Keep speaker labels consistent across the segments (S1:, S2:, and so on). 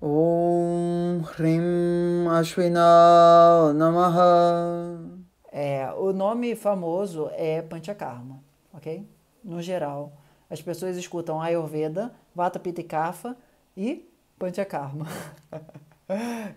S1: Om Hrim Ashwina Namaha.
S2: É, o nome famoso é Panchakarma, ok? No geral, as pessoas escutam Ayurveda, Vata Pitta e Kapha e Panchakarma.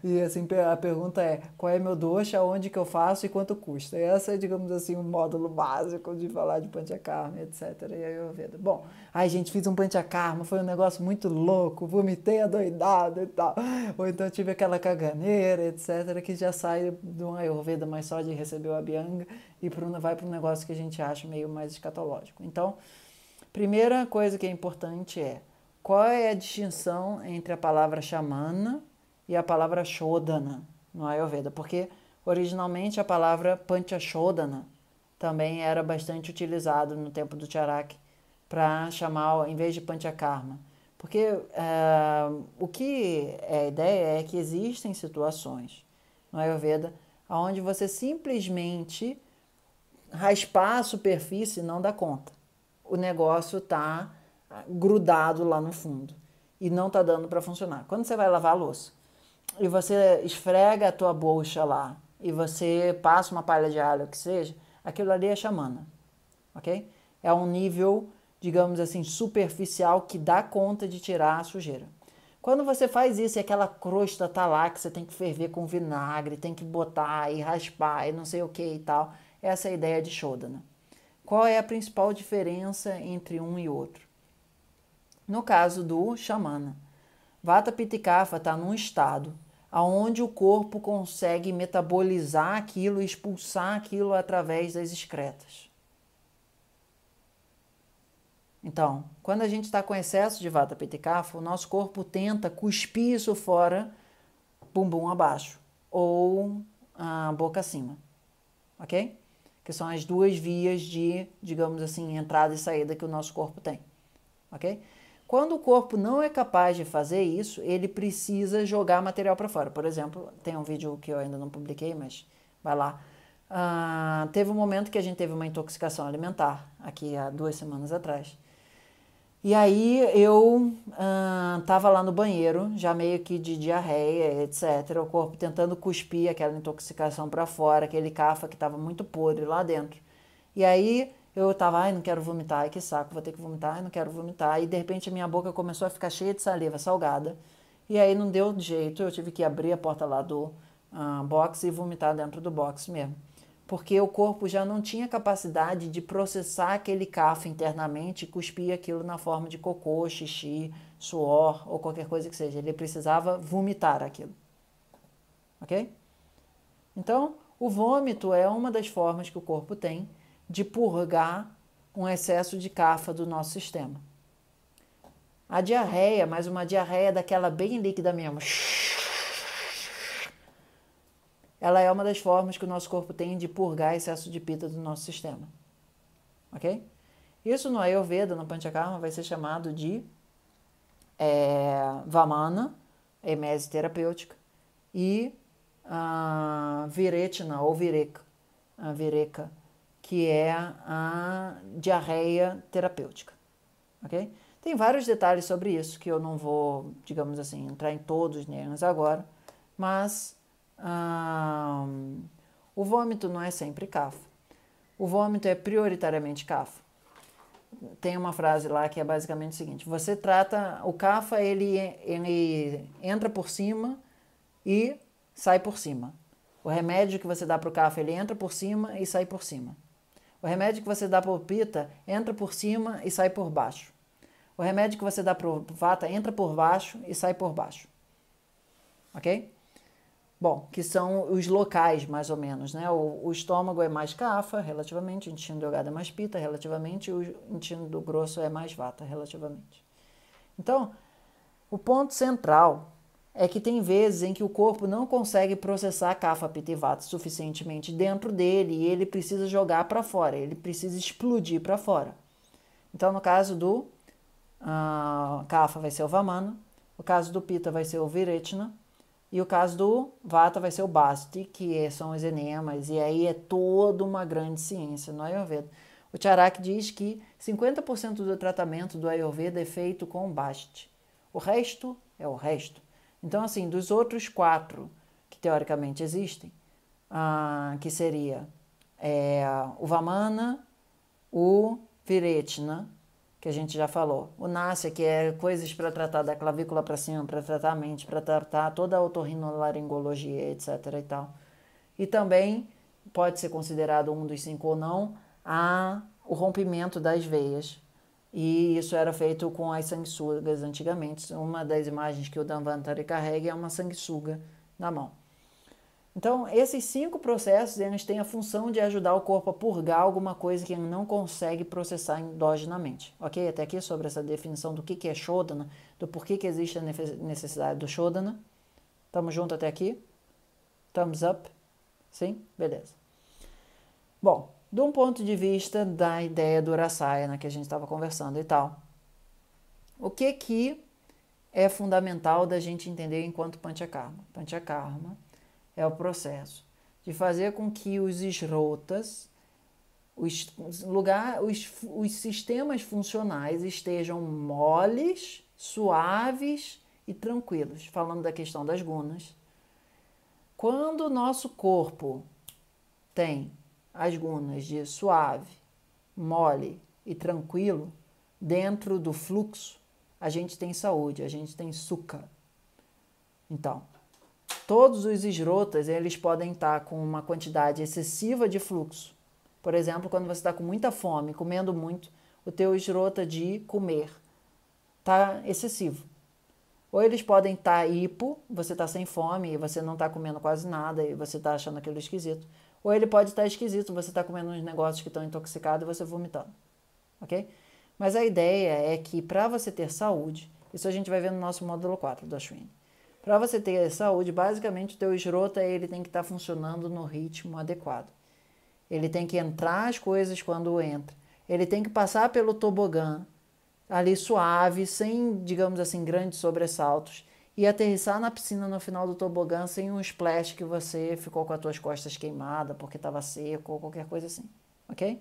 S2: E assim, a pergunta é, qual é meu dosha, onde que eu faço e quanto custa? Essa é, digamos assim, o um módulo básico de falar de Panchakarma, etc. E Ayurveda. Bom, ai gente, fiz um Panchakarma, foi um negócio muito louco, vomitei adoidado e tal. Ou então tive aquela caganeira, etc., que já sai de um Ayurveda mais só de receber o Abhyanga e pro, vai para um negócio que a gente acha meio mais escatológico. Então, primeira coisa que é importante é, qual é a distinção entre a palavra xamana e a palavra Shodana no Ayurveda, porque originalmente a palavra Panchashodana também era bastante utilizada no tempo do Charak para chamar, em vez de Panchakarma. Porque uh, o que é a ideia é que existem situações no Ayurveda onde você simplesmente raspar a superfície não dá conta. O negócio está grudado lá no fundo e não está dando para funcionar. Quando você vai lavar a louça, e você esfrega a tua bolsa lá e você passa uma palha de alho, o que seja, aquilo ali é chamana, ok? É um nível, digamos assim, superficial que dá conta de tirar a sujeira. Quando você faz isso e aquela crosta tá lá que você tem que ferver com vinagre, tem que botar e raspar e não sei o que e tal, essa é a ideia de Shodana. Qual é a principal diferença entre um e outro? No caso do Xamana, Vata Pitta Kapha está num estado aonde o corpo consegue metabolizar aquilo, expulsar aquilo através das excretas. Então, quando a gente está com excesso de vata pitta kapha, o nosso corpo tenta cuspir isso fora, bumbum abaixo ou a boca acima, ok? Que são as duas vias de, digamos assim, entrada e saída que o nosso corpo tem, ok? Quando o corpo não é capaz de fazer isso, ele precisa jogar material para fora. Por exemplo, tem um vídeo que eu ainda não publiquei, mas vai lá. Uh, teve um momento que a gente teve uma intoxicação alimentar, aqui há duas semanas atrás. E aí eu estava uh, lá no banheiro, já meio que de diarreia, etc. O corpo tentando cuspir aquela intoxicação para fora, aquele cafa que estava muito podre lá dentro. E aí eu tava, ai, não quero vomitar, ai, que saco, vou ter que vomitar, ai, não quero vomitar. E de repente a minha boca começou a ficar cheia de saliva salgada. E aí não deu jeito, eu tive que abrir a porta lá do uh, box e vomitar dentro do box mesmo. Porque o corpo já não tinha capacidade de processar aquele café internamente e cuspir aquilo na forma de cocô, xixi, suor ou qualquer coisa que seja. Ele precisava vomitar aquilo. Ok? Então, o vômito é uma das formas que o corpo tem de purgar um excesso de cafa do nosso sistema. A diarreia, mas uma diarreia daquela bem líquida mesmo. Ela é uma das formas que o nosso corpo tem de purgar excesso de pita do nosso sistema. Ok? Isso no Ayurveda, no Panchakarma, vai ser chamado de é, Vamana, emese terapêutica, e uh, Viretina ou Vireka, uh, Vireka, que é a diarreia terapêutica. Ok? Tem vários detalhes sobre isso que eu não vou, digamos assim, entrar em todos neles agora, mas o vômito não é sempre CAF. O vômito é prioritariamente CAF. Tem uma frase lá que é basicamente o seguinte: você trata o CAFA, ele, ele entra por cima e sai por cima. O remédio que você dá para o CAFA, ele entra por cima e sai por cima. O remédio que você dá para o pita entra por cima e sai por baixo. O remédio que você dá para o vata entra por baixo e sai por baixo. Ok? Bom, que são os locais, mais ou menos, né? O, o estômago é mais cafa, relativamente, o intestino delgado é mais pita, relativamente, o intestino do grosso é mais vata, relativamente. Então, o ponto central é que tem vezes em que o corpo não consegue processar e vata suficientemente dentro dele e ele precisa jogar para fora, ele precisa explodir para fora. Então, no caso do uh, kapha vai ser o vamana, o caso do pita vai ser o viretna e o caso do vata vai ser o basti, que é, são os enemas, e aí é toda uma grande ciência no Ayurveda. O Charak diz que 50% do tratamento do Ayurveda é feito com basti. O resto é o resto. Então, assim, dos outros quatro que teoricamente existem, ah, que seria é, o Vamana, o Viretna, que a gente já falou, o Nasya, que é coisas para tratar da clavícula para cima, para tratar a mente, para tratar toda a otorrinolaringologia, etc. e tal. E também pode ser considerado um dos cinco ou não, a, o rompimento das veias. E isso era feito com as sanguessugas antigamente. Uma das imagens que o Danvantari carrega é uma sanguessuga na mão. Então, esses cinco processos eles têm a função de ajudar o corpo a purgar alguma coisa que ele não consegue processar endogenamente. Ok? Até aqui sobre essa definição do que, que é Shodana, do porquê que existe a necessidade do Shodana. Estamos juntos até aqui? Thumbs up? Sim? Beleza. Bom, de um ponto de vista da ideia do Rasayana né, que a gente estava conversando e tal, o que que é fundamental da gente entender enquanto Panchakarma? Panchakarma é o processo de fazer com que os esrotas, os, lugar, os, os sistemas funcionais estejam moles, suaves e tranquilos. Falando da questão das gunas. Quando o nosso corpo tem as gunas de suave, mole e tranquilo, dentro do fluxo, a gente tem saúde, a gente tem suca. Então, Todos os esrotas, eles podem estar com uma quantidade excessiva de fluxo. Por exemplo, quando você está com muita fome, comendo muito, o teu esrota de comer está excessivo. Ou eles podem estar hipo, você está sem fome e você não está comendo quase nada e você está achando aquilo esquisito. Ou ele pode estar esquisito, você está comendo uns negócios que estão intoxicados e você vomitando. Ok? Mas a ideia é que para você ter saúde, isso a gente vai ver no nosso módulo 4 do Ashwini. Para você ter saúde, basicamente o teu esrota ele tem que estar tá funcionando no ritmo adequado. Ele tem que entrar as coisas quando entra. Ele tem que passar pelo tobogã ali suave, sem, digamos assim, grandes sobressaltos e aterrissar na piscina no final do tobogã sem um splash que você ficou com as tuas costas queimadas porque estava seco ou qualquer coisa assim, ok?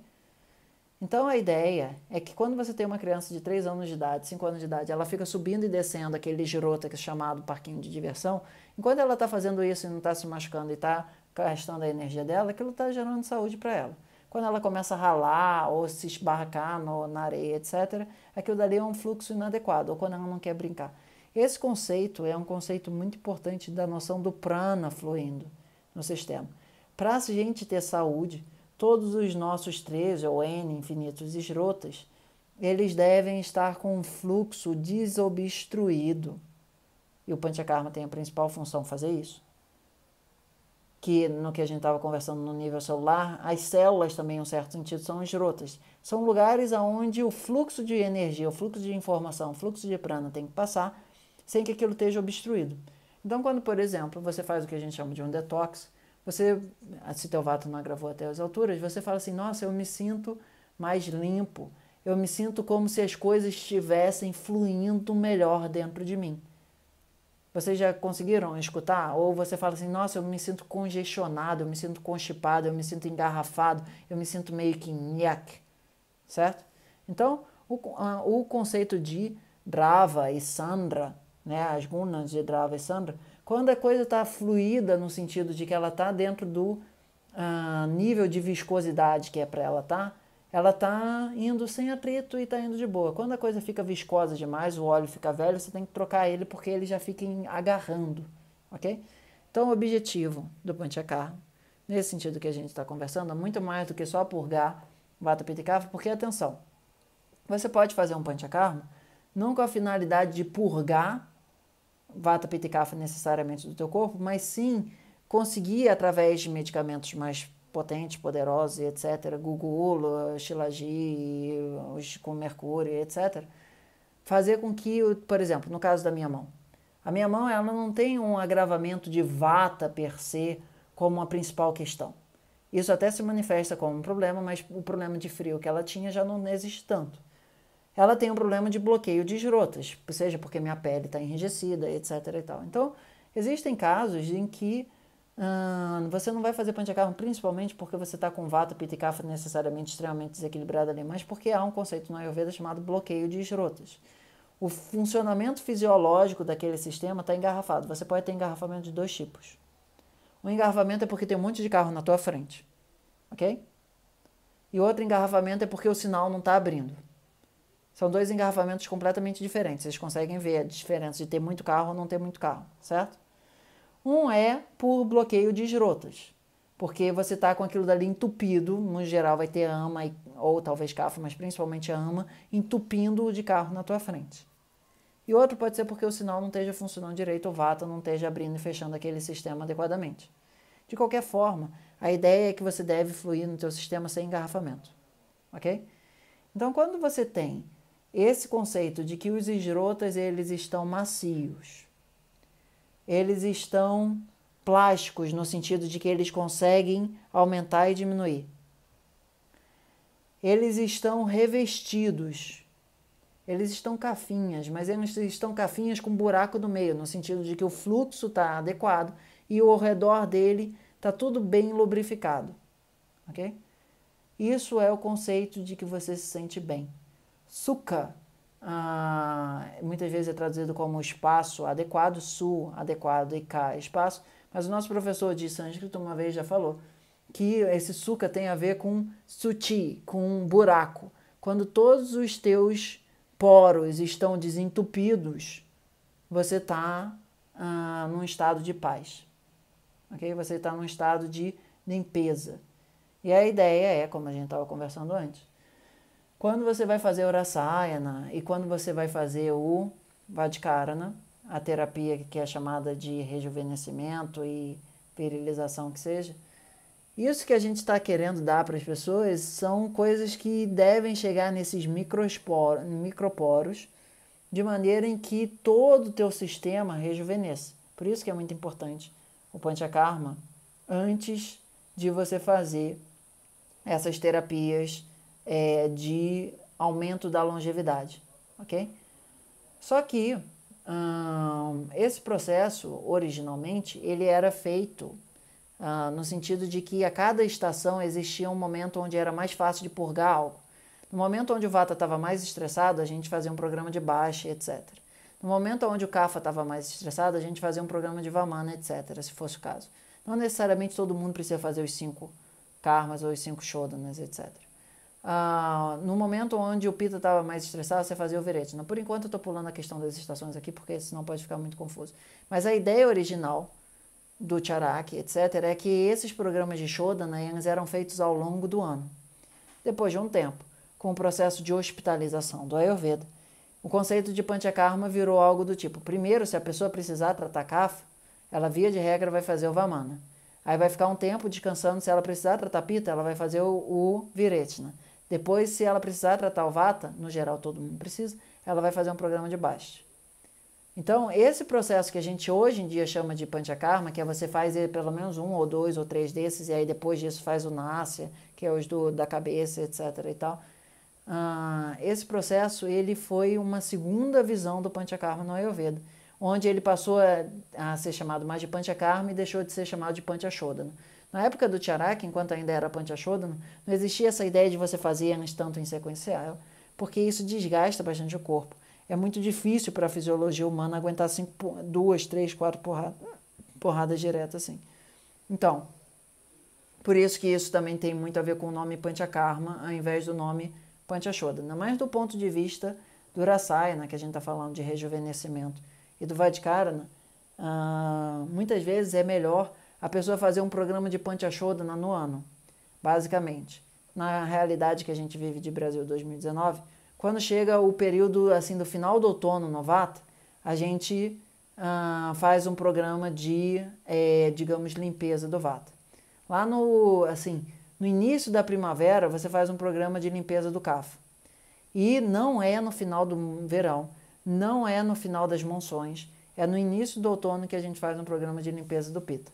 S2: Então a ideia é que quando você tem uma criança de 3 anos de idade, 5 anos de idade, ela fica subindo e descendo aquele girota que é chamado parquinho de diversão, enquanto ela está fazendo isso e não está se machucando e está gastando a energia dela, aquilo está gerando saúde para ela. Quando ela começa a ralar ou se esbarracar no, na areia, etc., aquilo dali é um fluxo inadequado, ou quando ela não quer brincar. Esse conceito é um conceito muito importante da noção do prana fluindo no sistema. Para a gente ter saúde, todos os nossos três ou n infinitos esrotas, eles devem estar com um fluxo desobstruído. E o Panchakarma tem a principal função fazer isso. Que no que a gente estava conversando no nível celular, as células também, em um certo sentido, são esrotas. São lugares onde o fluxo de energia, o fluxo de informação, o fluxo de prana tem que passar sem que aquilo esteja obstruído. Então, quando, por exemplo, você faz o que a gente chama de um detox, você, se teu vato não agravou até as alturas, você fala assim, nossa, eu me sinto mais limpo, eu me sinto como se as coisas estivessem fluindo melhor dentro de mim. Vocês já conseguiram escutar? Ou você fala assim, nossa, eu me sinto congestionado, eu me sinto constipado, eu me sinto engarrafado, eu me sinto meio que nhaque, certo? Então, o, o conceito de Drava e Sandra, né, as gunas de Drava e Sandra, quando a coisa está fluida no sentido de que ela está dentro do uh, nível de viscosidade que é para ela tá, ela está indo sem atrito e está indo de boa. Quando a coisa fica viscosa demais, o óleo fica velho, você tem que trocar ele porque ele já fica agarrando, ok? Então, o objetivo do Panchakarma, nesse sentido que a gente está conversando, é muito mais do que só purgar Vata Pitta Kapha, porque, atenção, você pode fazer um Panchakarma não com a finalidade de purgar vata pitta kapha necessariamente do teu corpo, mas sim conseguir através de medicamentos mais potentes, poderosos, etc., gugula, shilajit, os com mercúrio, etc., fazer com que, por exemplo, no caso da minha mão, a minha mão ela não tem um agravamento de vata per se como a principal questão. Isso até se manifesta como um problema, mas o problema de frio que ela tinha já não existe tanto ela tem um problema de bloqueio de esrotas, seja porque minha pele está enrijecida, etc. E tal. Então, existem casos em que hum, você não vai fazer panchakarma principalmente porque você está com vata, pitta e kapha necessariamente extremamente desequilibrado ali, mas porque há um conceito no Ayurveda chamado bloqueio de esrotas. o funcionamento fisiológico daquele sistema está engarrafado. Você pode ter engarrafamento de dois tipos. Um engarrafamento é porque tem um monte de carro na tua frente, ok? E outro engarrafamento é porque o sinal não está abrindo. São dois engarrafamentos completamente diferentes. Vocês conseguem ver a diferença de ter muito carro ou não ter muito carro, certo? Um é por bloqueio de esrotas, porque você está com aquilo dali entupido, no geral vai ter ama ou talvez cafo, mas principalmente ama, entupindo de carro na tua frente. E outro pode ser porque o sinal não esteja funcionando direito, o vata não esteja abrindo e fechando aquele sistema adequadamente. De qualquer forma, a ideia é que você deve fluir no teu sistema sem engarrafamento, ok? Então, quando você tem esse conceito de que os esrotas eles estão macios, eles estão plásticos no sentido de que eles conseguem aumentar e diminuir. Eles estão revestidos. Eles estão cafinhas, mas eles estão cafinhas com buraco no meio, no sentido de que o fluxo está adequado e ao redor dele está tudo bem lubrificado. Ok? Isso é o conceito de que você se sente bem. Sukha, ah, muitas vezes é traduzido como espaço adequado, su, adequado e ka, espaço, mas o nosso professor de sânscrito uma vez já falou que esse sukha tem a ver com suti, com um buraco. Quando todos os teus poros estão desentupidos, você está ah, num estado de paz. ok? Você está num estado de limpeza. E a ideia é, como a gente estava conversando antes, quando você vai fazer o Rasayana e quando você vai fazer o Vadkarana, a terapia que é chamada de rejuvenescimento e virilização que seja, isso que a gente está querendo dar para as pessoas são coisas que devem chegar nesses microporos de maneira em que todo o teu sistema rejuvenesça. Por isso que é muito importante o Panchakarma antes de você fazer essas terapias é, de aumento da longevidade, ok? Só que hum, esse processo, originalmente, ele era feito uh, no sentido de que a cada estação existia um momento onde era mais fácil de purgar algo. No momento onde o Vata estava mais estressado, a gente fazia um programa de baixa, etc. No momento onde o Kapha estava mais estressado, a gente fazia um programa de Vamana, etc., se fosse o caso. Não necessariamente todo mundo precisa fazer os cinco karmas ou os cinco shodanas, etc. Ah, no momento onde o Pita estava mais estressado, você fazia o Viretna. Por enquanto eu estou pulando a questão das estações aqui, porque senão pode ficar muito confuso. Mas a ideia original do Charak, etc., é que esses programas de Shodana eram feitos ao longo do ano. Depois de um tempo, com o processo de hospitalização do Ayurveda, o conceito de Panchakarma virou algo do tipo: primeiro, se a pessoa precisar tratar Kapha, ela via de regra vai fazer o Vamana. Aí vai ficar um tempo descansando. Se ela precisar tratar Pita, ela vai fazer o, o Viretna. Depois, se ela precisar tratar o vata, no geral todo mundo precisa, ela vai fazer um programa de baixo. Então, esse processo que a gente hoje em dia chama de panchakarma, que é você faz pelo menos um ou dois ou três desses, e aí depois disso faz o nasya, que é os do, da cabeça, etc. e tal. Uh, esse processo ele foi uma segunda visão do panchakarma no Ayurveda, onde ele passou a, a ser chamado mais de panchakarma e deixou de ser chamado de panchashodana. Na época do Charaka, enquanto ainda era Panchashodana, não existia essa ideia de você fazer antes tanto em sequencial, porque isso desgasta bastante o corpo. É muito difícil para a fisiologia humana aguentar cinco, duas, três, quatro porradas, porradas diretas assim. Então, por isso que isso também tem muito a ver com o nome Panchakarma, ao invés do nome Panchashodana. Mas do ponto de vista do Rasayana, que a gente está falando de rejuvenescimento, e do Vadkarana, ah, muitas vezes é melhor a pessoa fazer um programa de Panchashodana no ano, basicamente. Na realidade que a gente vive de Brasil 2019, quando chega o período assim do final do outono novato, a gente ah, faz um programa de, é, digamos, limpeza do vata. Lá no, assim, no início da primavera, você faz um programa de limpeza do cafa. E não é no final do verão, não é no final das monções, é no início do outono que a gente faz um programa de limpeza do pita.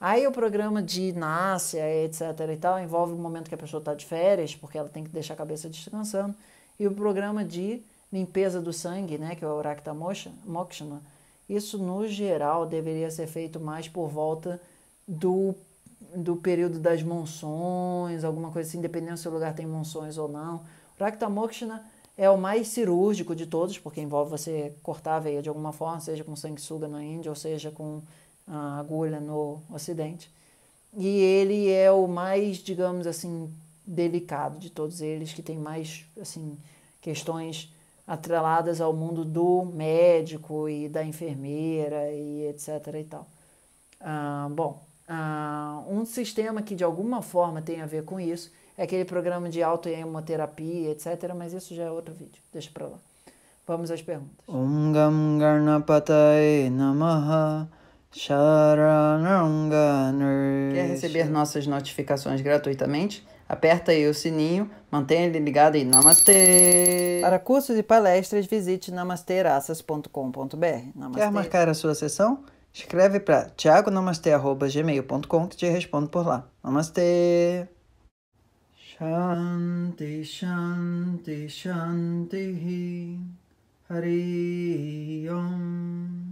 S2: Aí o programa de náusea, etc e tal, envolve o momento que a pessoa está de férias, porque ela tem que deixar a cabeça descansando, e o programa de limpeza do sangue, né, que é o Rakta Mokshana, isso no geral deveria ser feito mais por volta do, do período das monções, alguma coisa assim, dependendo se o lugar tem monções ou não. O Rakta Mokshana É o mais cirúrgico de todos, porque envolve você cortar a veia de alguma forma, seja com sanguessuga na Índia ou seja com a agulha no Ocidente. E ele é o mais, digamos assim, delicado de todos eles, que tem mais assim questões atreladas ao mundo do médico e da enfermeira e etc e tal. Ah, bom, ah, um sistema que de alguma forma tem a ver com isso é aquele programa de autohemoterapia, etc. Mas isso já é outro vídeo, deixa pra lá. Vamos às perguntas.
S1: Om Gam Garnapataye Namaha
S2: Quer receber nossas notificações gratuitamente? Aperta aí o sininho, mantenha ele ligado e Namastê! Para cursos e palestras, visite namasteiraças.com.br.
S1: Quer marcar a sua sessão? Escreve para thiagonamastê.gmail.com que te respondo por lá. Namastê! Shanti, Shanti, Shanti, Hari Om.